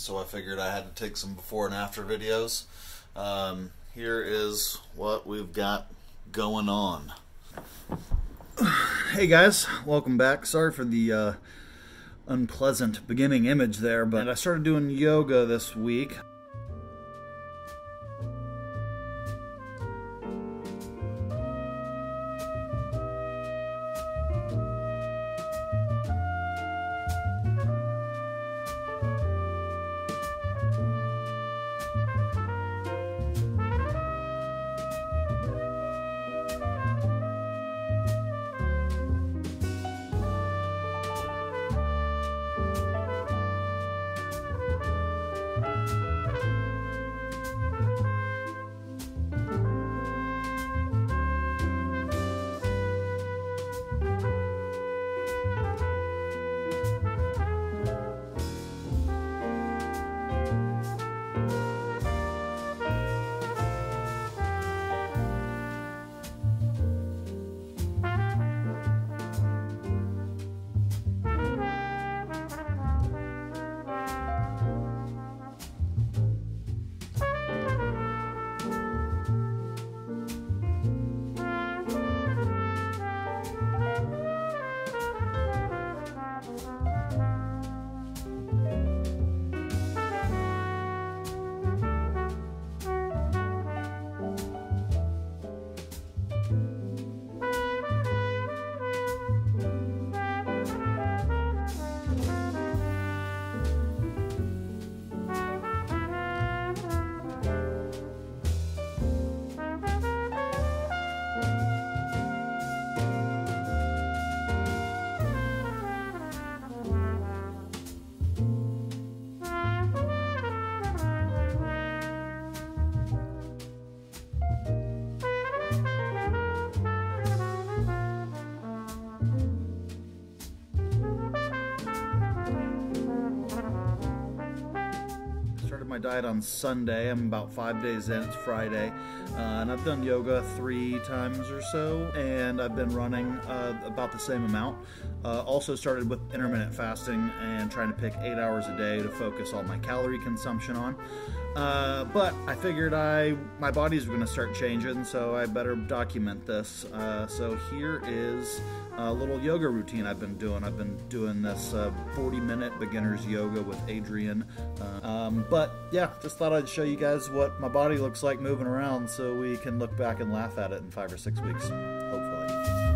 so I figured I had to take some before and after videos. Um, here is what we've got going on. Hey guys, welcome back. Sorry for the uh, unpleasant beginning image there, but I started doing yoga this week. Started my diet on Sunday. I'm about five days in. It's Friday. Uh, and I've done yoga three times or so, and I've been running uh, about the same amount. Uh, also started with intermittent fasting and trying to pick eight hours a day to focus all my calorie consumption on. Uh, but I figured I my body's going to start changing, so I better document this. Uh, so here is a little yoga routine I've been doing. I've been doing this uh, 40 minute beginners yoga with Adriene. Um, but yeah, just thought I'd show you guys what my body looks like moving around so we can look back and laugh at it in five or six weeks, hopefully.